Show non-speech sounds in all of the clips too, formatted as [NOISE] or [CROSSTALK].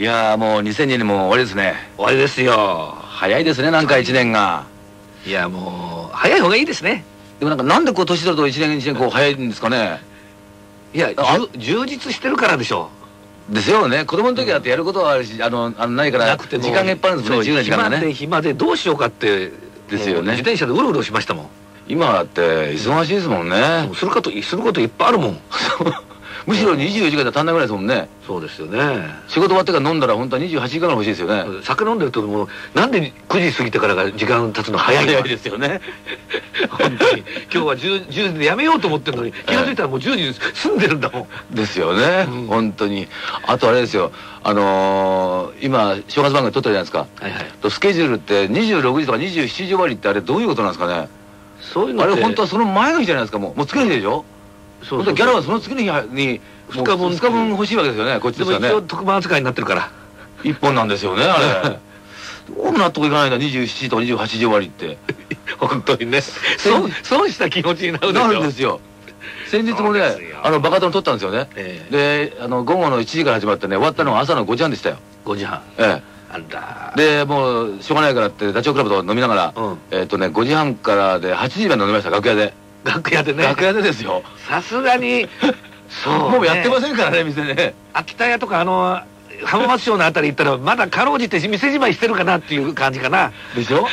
いやーもう2002年も終わりですね。終わりですよ。早いですねなんか1年が。いやもう早い方がいいですね。でもなんかなんでこう年取ると1年1年こう早いんですかね。いや充実してるからでしょですよね。子供の時だってやることはあるしあのあのないからなくても時間がいっぱいあるんですもんね。自由な時間が暇でね。暇でどうしようかってですよね。自転車でうろうろしましたもん。今だって忙しいですもんね。することすることいっぱいあるもん [LAUGHS] むしろ24時間で足んないぐらいですもんね。そうですよね。仕事終わってから飲んだら本当は28時間ぐらい欲しいですよね。酒飲んでるともうなんで9時過ぎてからが時間経つの早いの？早いですよね。本当に。今日は 10, 10時でやめようと思ってるのに気が付いたらもう10時に住んでるんだもん。ですよね、うん。本当に。あとあれですよ。あのー今正月番組撮ってるじゃないですか。はいはい。とスケジュールって26時とか27時終わりってあれどういうことなんですかね？あそういうのってれ本当はその前の日じゃないですかもう。もう次の日でしょ？そうそうギャラはその次の日に二日分2日分欲しいわけですよね。こっちでも一応特番扱いになってるから。一本なんですよねあれ。[LAUGHS] どうも納得いかないんだ27時とか28時終わりって。[LAUGHS] 本当にね。損損した気持ちになるでしょ。なるんですよ。先日もねあのバカ殿撮ったんですよね。ええ。であの午後の1時から始まってね終わったのが朝の5時半でしたよ。5時半。えあんだえでもうしょうがないからってダチョウ倶楽部と飲みながら、うん。えっとね5時半からで8時まで飲みました楽屋で、楽屋でね。楽屋でですよ。さすがにそうね。もうやってませんからね店ね。秋田屋とかあの浜松町のあたり行ったらまだかろうじて店じまいしてるかなっていう感じかな。でしょ？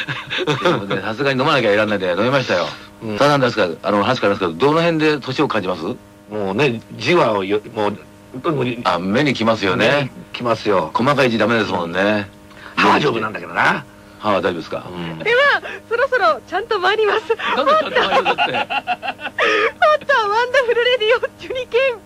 さすがに飲まなきゃいらんないで飲みましたよ、うん。ただなんですかあの話変わりますけどどの辺で年を感じます？もうね字はよもうあ目にきますよね。来ますよ。細かい字ダメですもんね。歯は丈夫なんだけどな歯は大丈夫ですか、うん。ではそろそろちゃんと参ります。なんでちゃんと大丈夫だって？パッターワンダフルレディオジュニケン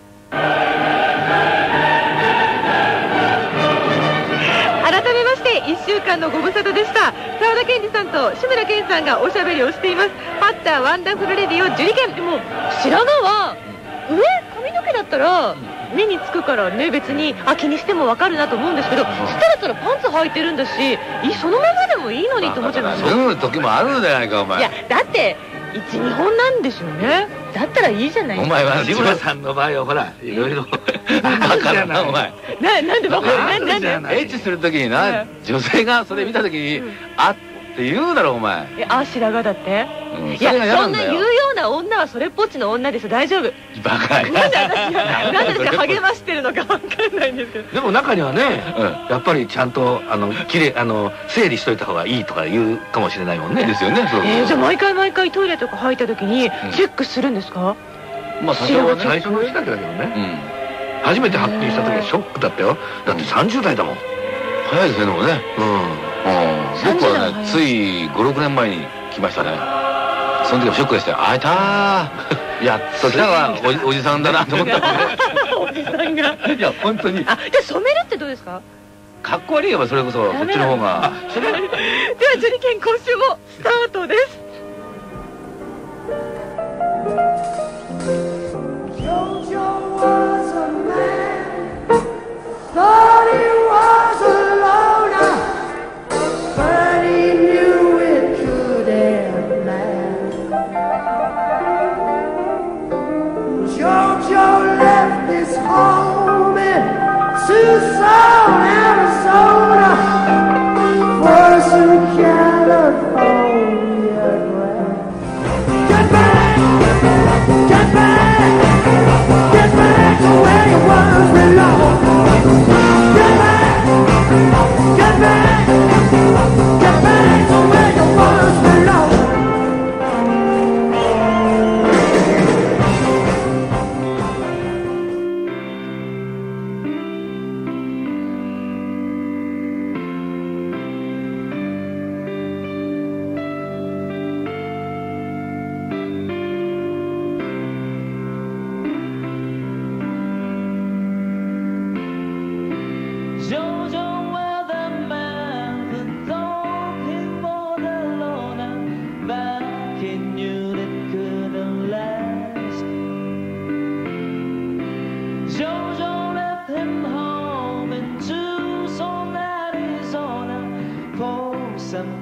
改めまして1週間のご無沙汰でした。沢田研二さんと志村けんさんがおしゃべりをしています。パッターワンダフルレディオジュニケンでも白髪は上髪の毛だったら目につくからね別にあ気にしてもわかるなと思うんですけど、したらったらパンツ履いてるんだしいそのままでもいいのにと思っちゃいます脱ぐ時もあるんじゃないかお前。いやだって12本なんでしょうね。だったらいいじゃない。お前は志村さんの場合はほらいろいろバカだなお前。ななんでわかる？ななんんなんでエッチする時にな女性がそれ見た時にうん。あって言うだろお前。えあ白髪だって？うんいやそんな言うなんだ女はそれっぽっちの女です。大丈夫。バカなんで私がなんで私が励ましてるのかわかんないんですけどでも中にはねうん。やっぱりちゃんとあのきれいあの整理しといた方がいいとか言うかもしれないもんね。ですよね。そうえーじゃあ毎回毎回トイレとか入った時にん。チェックするんですか？まあ多少はね最初のうちだけだけどね。うん初めて発見した時はショックだったよ。だって30代だもん。早いですねでもね。うん。うん。僕は30代ねつい56年前に来ましたねその時はショックでしたよ。あいたー。[LAUGHS] やっと来たわ。おじおじさんだなと思ったもんねおじさんが。[LAUGHS] いや本当に。あじゃあ染めるってどうですか？かっこ悪いよそれこそ。そっちの方が。[LAUGHS] ではジュリケン今週もスタートです you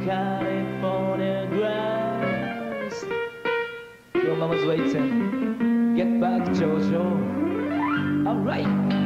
California grass. Your mama's waiting. Get back, Jojo. All right.